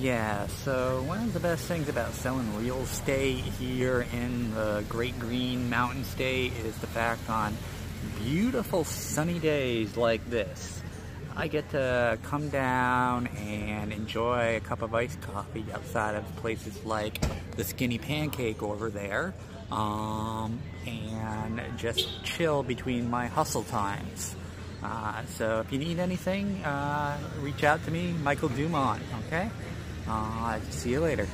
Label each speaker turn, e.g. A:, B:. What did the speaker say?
A: Yeah, so one of the best things about selling real estate here in the Great Green Mountain State is the fact on beautiful sunny days like this, I get to come down and enjoy a cup of iced coffee outside of places like the Skinny Pancake over there, um, and just chill between my hustle times. Uh, so if you need anything, uh, reach out to me, Michael Dumont, okay? Uh, see you later.